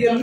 Đường.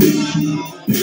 Thank you.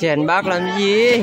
Chèn bác làm gì?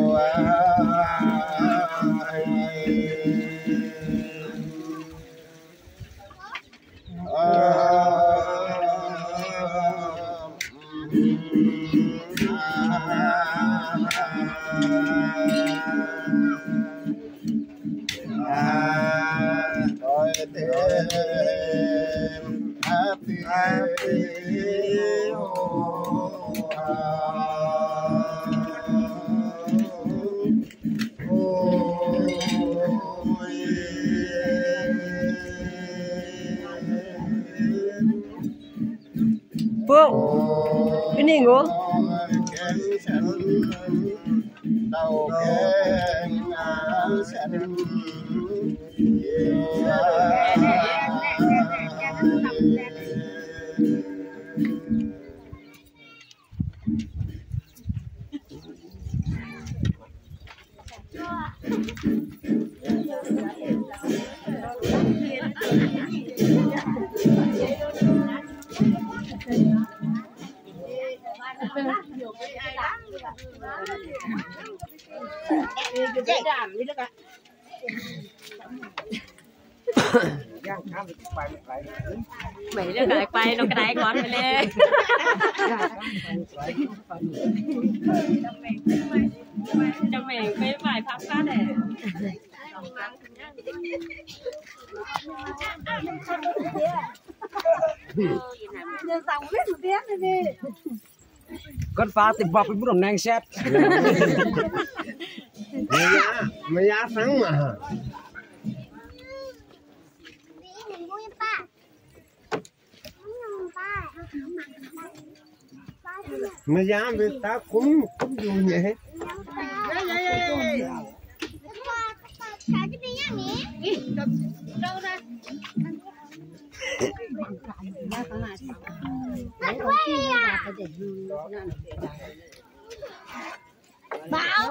oh, 比如。 ไม่เลือกไหนไปน้องไกรก่อนไปเลยจะแม่งไปฝ่ายพักก้าแดดเดี๋ยวาไม่ถูกเดียเลย con phá thì bọc cũng đồng nang xét mày giá mày giá sáng mày giá người ta cũng cũng dù nhẹ Bảo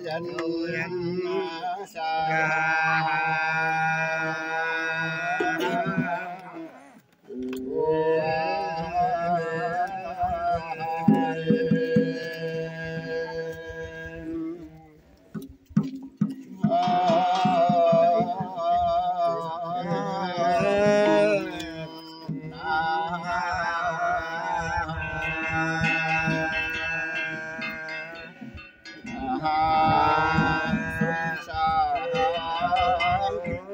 danh sa Ram.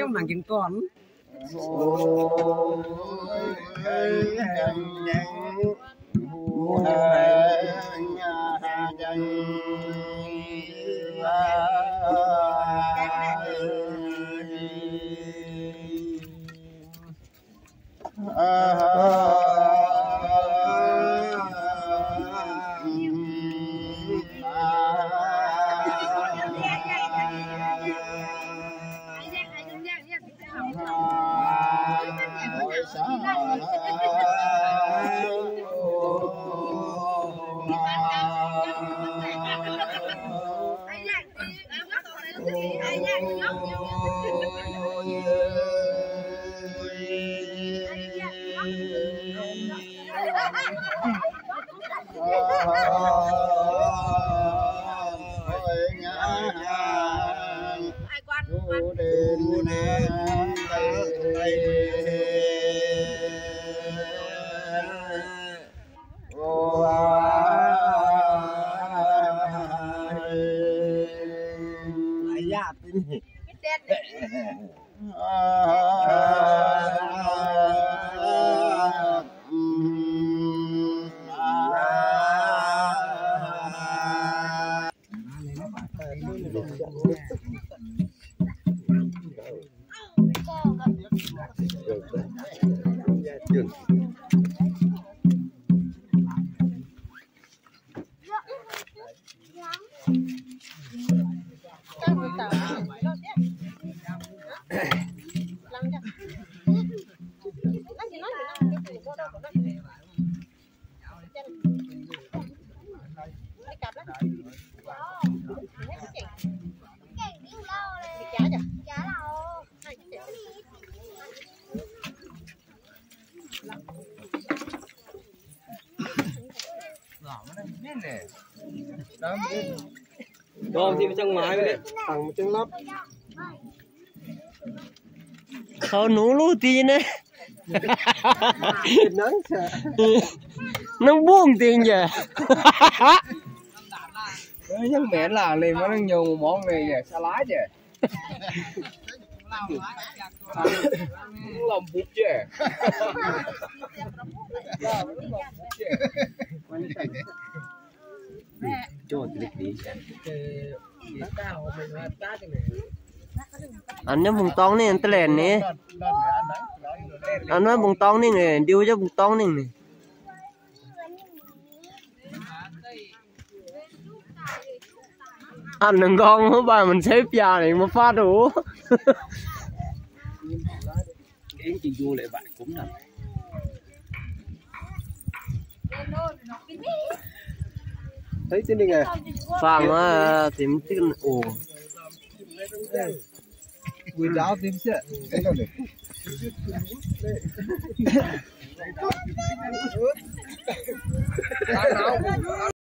Không màn tay nhau 哦耶耶耶耶 uh, Rồi thì trong máy vậy. thằng chân lấp Khâu nú lú tí nè. Nó buông tiền vậy. nhưng mẹ là liền nó nhiều một món này kìa xa lá chứ làm bút chứ Anh nó bùng tông này anh ta lèn nè. Anh nói bùng tông này nè, điêu cho bùng tông này nè. Anh đừng con hứa bà mình xếp già này mà phát đủ. Yến chị vua lại bạn cũng nè thấy đây nè Phàng á, tìm tiếc ồ. Tìm sẽ cái đâu này